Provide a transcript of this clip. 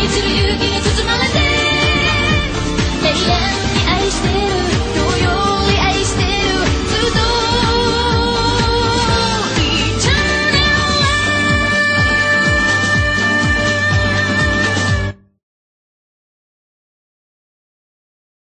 にす勇気に包